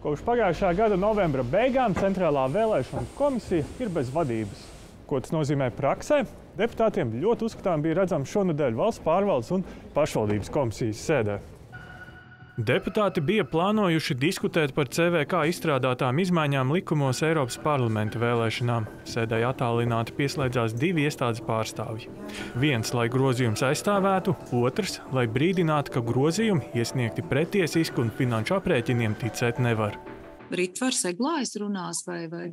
Kopš pagājušā gada novembra beigām Centrālā vēlēšana komisija ir bez vadības. Ko tas nozīmē praksē? Deputātiem ļoti uzskatām bija redzams šonadēļ valsts pārvaldes un pašvaldības komisijas sēdē. Deputāti bija plānojuši diskutēt par CVK izstrādātām izmaiņām likumos Eiropas parlamenta vēlēšanām. Sēdēji attālināti pieslēdzās divi iestādes pārstāvji. Viens, lai grozījums aizstāvētu, otrs, lai brīdinātu, ka grozījumi iesniegti pretiesiski un finanšu aprēķiniem ticēt nevar. Ritvars Eglājs runās vai, vai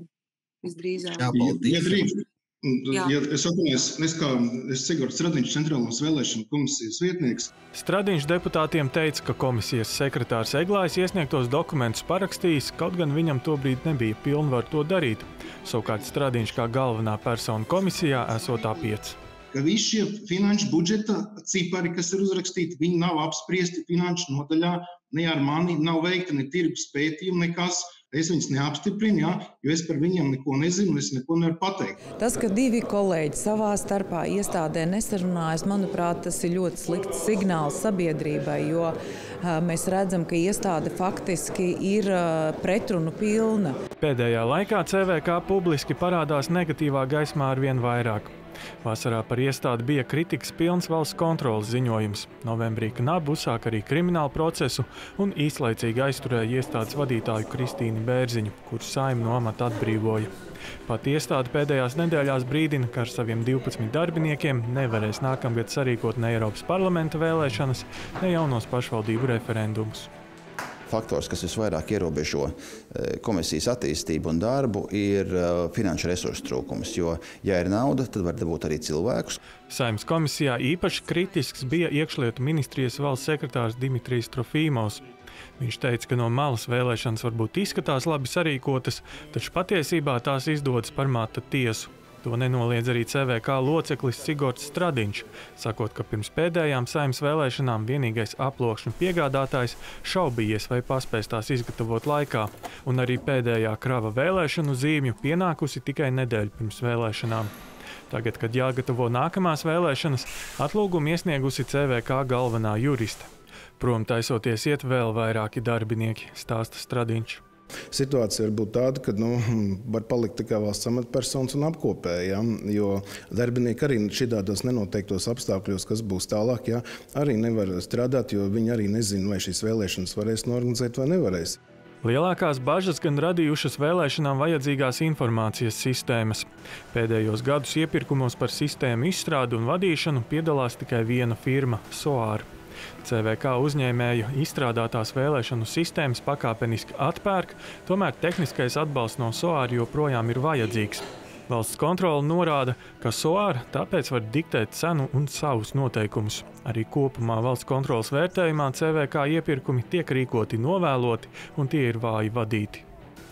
visdrīzāk? Jā, paldies. Ja drīkst, Jā. ja es atvainojos, es kā es Sigurds Radiņš, centrālās vēlēšana komisijas vietnieks, Stradiņš deputātiem teica, ka komisijas sekretārs Eglājs iesniegtos dokumentus parakstījis, kaut gan viņam tobrīd nebija pilnvaru to darīt. Savukārt Stradiņš kā galvenā persona komisijā esot apiets. ka visi šie finanšu budžeta cipari, kas ir uzrakstīti, viņi nav apspriesti finanšu nodaļā, ne ar mani nav veikta ne tirgus pētījuma, nekas. Es viņus neapstiprinu, jā, jo es par viņiem neko nezinu, es neko nevaru pateikt. Tas, ka divi kolēģi savā starpā iestādē nesarunājas, manuprāt, tas ir ļoti slikts signāls sabiedrībai, jo mēs redzam, ka iestāde faktiski ir pretrunu pilna. Pēdējā laikā CVK publiski parādās negatīvā gaismā ar vien vairāk. Vasarā par iestādi bija kritikas pilns valsts kontrolas ziņojums. Novembrī Knabu uzsāka arī kriminālu procesu un īslaicīgi aizturēja iestādes vadītāju Kristīnu Bērziņu, kuru saimnu no amata atbrīvoja. Pat iestāde pēdējās nedēļās brīdina, ka ar saviem 12 darbiniekiem nevarēs nākamgad sarīkot ne Eiropas parlamenta vēlēšanas, ne jaunos pašvaldību referendumus. Faktors, kas visvairāk ierobežo eh, komisijas attīstību un darbu, ir eh, finanšu resursu trūkums. Jo, ja ir nauda, tad var dabūt arī cilvēkus. Saimnes komisijā īpaši kritisks bija iekšlietu ministrijas valsts sekretārs Dimitrijs Trofīmovs. Viņš teica, ka no malas vēlēšanas varbūt izskatās labi sarīkotas, taču patiesībā tās izdodas par mata tiesu. To nenoliedz arī CVK loceklis Sigords Stradiņš, sakot, ka pirms pēdējām saimnes vēlēšanām vienīgais aploksņu piegādātājs šaubījies, vai paspēs tās izgatavot laikā, un arī pēdējā krava vēlēšanu zīmju pienākusi tikai nedēļu pirms vēlēšanām. Tagad, kad jāgatavo nākamās vēlēšanas, atlūgumu iesniegusi CVK galvenā juriste. Prom taisoties iet vēl vairāki darbinieki, stāsta Stradiņš. Situācija var būt tāda, ka nu, var palikt tikai valsts amatpersonas un apkopēji. Ja, jo darbinieki arī šādos nenoteiktos apstākļos, kas būs tālāk, ja, arī nevar strādāt, jo viņi arī nezina, vai šīs vēlēšanas varēs norganizēt vai nevarēs. Lielākās bažas gan radījušas vēlēšanām vajadzīgās informācijas sistēmas. Pēdējos gadus iepirkumos par sistēmu izstrādi un vadīšanu piedalās tikai viena firma - Soāra. CVK uzņēmēju izstrādātās vēlēšanu sistēmas pakāpeniski atpērk, tomēr tehniskais atbalsts no Soāra joprojām ir vajadzīgs. Valsts kontrole norāda, ka Soāra tāpēc var diktēt cenu un savus noteikumus. Arī kopumā valsts kontrolas vērtējumā CVK iepirkumi tiek rīkoti novēloti un tie ir vāji vadīti.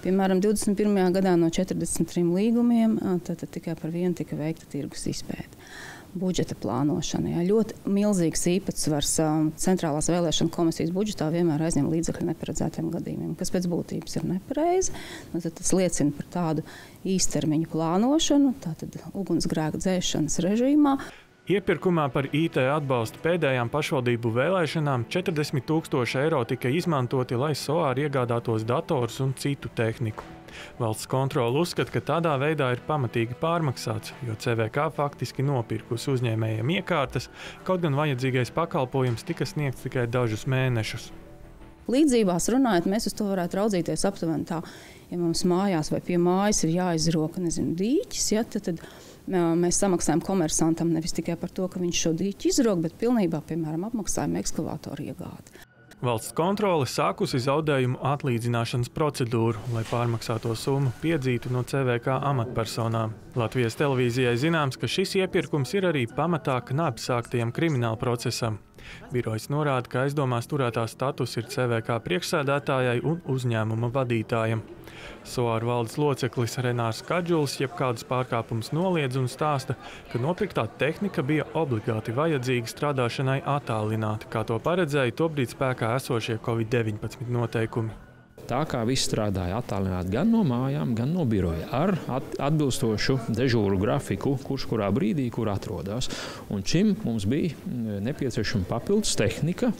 Piemēram, 21. gadā no 43 līgumiem tad, tad tikai par vienu tika veikta tirgus izpēta. Budžeta plānošana. Jā, ļoti milzīgs īpatsvars um, centrālās vēlēšana komisijas budžetā vienmēr aizņem līdzekļu neparedzētiem gadījumiem, kas pēc būtības ir nepareizi. Nu, tas liecina par tādu īstermiņu plānošanu, tātad ugunsgrēka dzēšanas režīmā. Iepirkumā par IT atbalstu pēdējām pašvaldību vēlēšanām 40 tūkstoši eiro tika izmantoti, lai SOAR iegādātos dators un citu tehniku. Valsts kontrole uzskata, ka tādā veidā ir pamatīgi pārmaksāts, jo CVK faktiski nopirkus uzņēmējiem iekārtas, kaut gan vajadzīgais pakalpojums tika sniegts tikai dažus mēnešus. Līdzībās runājot, mēs uz to varētu raudzīties aptuveni tā, ja mums mājās vai pie mājas ir jāizroka nezinu, dīķis, ja, tad, tad mēs samaksājam komersantam nevis tikai par to, ka viņš šo dīķi izrok, bet pilnībā, piemēram, apmaksājam ekskavātoru iegādi. Valsts kontrole sākusi zaudējumu atlīdzināšanas procedūru, lai pārmaksāto summu piedzītu no CVK amatpersonām. Latvijas televīzijai zināms, ka šis iepirkums ir arī pamatā knābi sāktajam krimināla procesam. Birojs norāda, ka aizdomās turētā status ir CVK priekšsēdētājai un uzņēmuma vadītājam. Soāra valdes loceklis Renārs Kadžuls jebkādas pārkāpumus noliedz un stāsta, ka nopirktā tehnika bija obligāti vajadzīga strādāšanai attālināti, kā to paredzēja tobrīd spēkā esošie Covid-19 noteikumi. Tā kā viss strādāja attālināti gan no mājām, gan no biroja ar at atbilstošu dežūru grafiku, kurš kurā brīdī kur atrodas. Un šim mums bija nepieciešama papildus tehnika.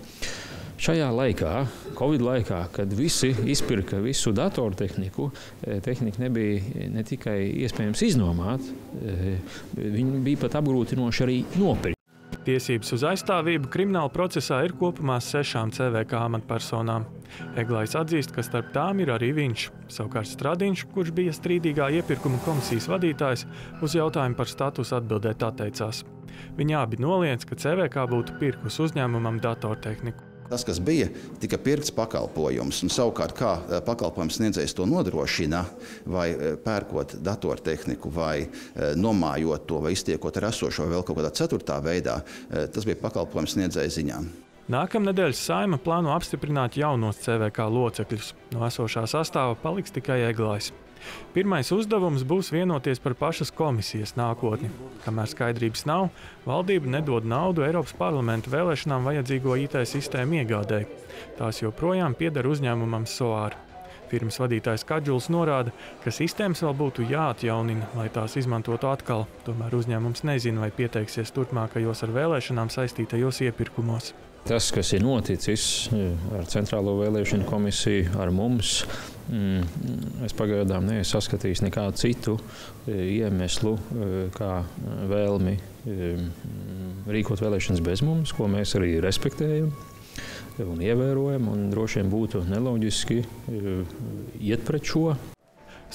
Šajā laikā, Covid laikā, kad visi izpirka visu datortehniku, tehnika nebija ne tikai iespējams iznomāt, viņi bija pat apgrūtinoši arī nopirkt. Tiesības uz aizstāvību krimināla procesā ir kopumā sešām CVK amatpersonām. Eglais atzīst, ka starp tām ir arī viņš. Savukārt Stradiņš, kurš bija strīdīgā iepirkuma komisijas vadītājs, uz jautājumu par statusu atbildēt atteicās. Viņi abi noliedz, ka CVK būtu pirkus uzņēmumam datortehniku. Tas, kas bija, tika pirkts pakalpojums. Un, savukārt, kā eh, pakalpojums sniedzējs to nodrošina, vai eh, pērkot datortehniku, vai eh, nomājot to, vai iztiekot ar esošo vēl kaut kādā ceturtā veidā, tas bija pakalpojums sniedzēja ziņā. Nākamnedēļ saima plāno apstiprināt jaunos CVK locekļus. No esošā sastāva paliks tikai Eglājs. Pirmais uzdevums būs vienoties par pašas komisijas nākotni. Kamēr skaidrības nav, valdība nedod naudu Eiropas parlamenta vēlēšanām vajadzīgo IT sistēmu iegādēji. Tās joprojām pieder uzņēmumam SOAR. Firmas vadītājs Kadžuls norāda, ka sistēmas vēl būtu jāatjaunina, lai tās izmantotu atkal. Tomēr uzņēmums nezina, vai pieteiksies turpmākajos ar vēlēšanām saistītajos iepirkumos. Tas, kas ir noticis eh, ar Centrālo vēlēšanu komisiju, ar mums, mm, es pagaidām neesmu saskatījis nekādu citu eh, iemeslu, eh, kā vēlmi rīkot vēlēšanas bez mums, ko mēs arī respektējam un ievērojam. Un droši vien būtu neloģiski iet pret šo.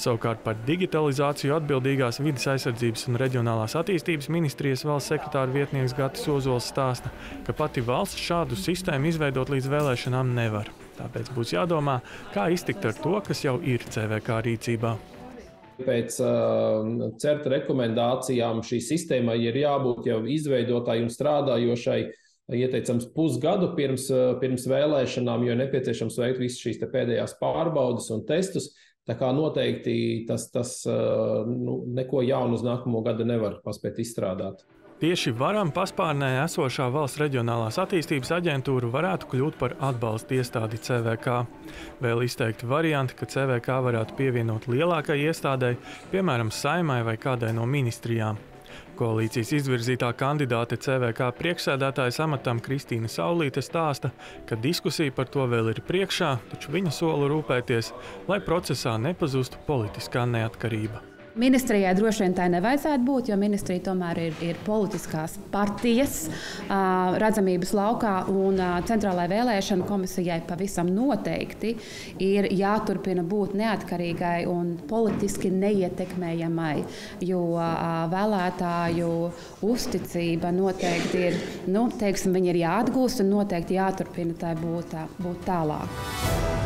Savukārt par digitalizāciju atbildīgās vidas aizsardzības un reģionālās attīstības ministrijas valsts sekretāra vietnieks Gatis Ozols stāsta, ka pati valsts šādu sistēmu izveidot līdz vēlēšanām nevar. Tāpēc būs jādomā, kā iztikt ar to, kas jau ir CVK rīcībā. Pēc uh, certa rekomendācijām šī sistēmai ir jābūt jau izveidotai un strādājošai ieteicams pusgadu pirms, pirms vēlēšanām, jo nepieciešams veikt visas šīs pēdējās pārbaudes un testus. Tā kā noteikti tas, tas nu, neko jaunu uz nākamo gadu nevar paspēt izstrādāt. Tieši varam paspārnē esošā valsts reģionālās attīstības aģentūra varētu kļūt par atbalsta iestādi CVK. Vēl izteikti varianti, ka CVK varētu pievienot lielākai iestādei, piemēram, saimai vai kādai no ministrijām. Koalīcijas izvirzītā kandidāte CVK priekšsēdētājas amatam Kristīna Saulīte stāsta, ka diskusija par to vēl ir priekšā, taču viņa sola rūpēties, lai procesā nepazustu politiskā neatkarība. Ministrijai droši vien tā nevajadzētu būt, jo ministrija tomēr ir, ir politiskās partijas uh, redzamības laukā. Un uh, Centrālajai vēlēšana komisijai pavisam noteikti ir jāturpina būt neatkarīgai un politiski neietekmējamai. Jo uh, vēlētāju uzticība noteikti ir, nu, teiksim, ir jāatgūst un noteikti jāturpina tai būt, būt tālāk.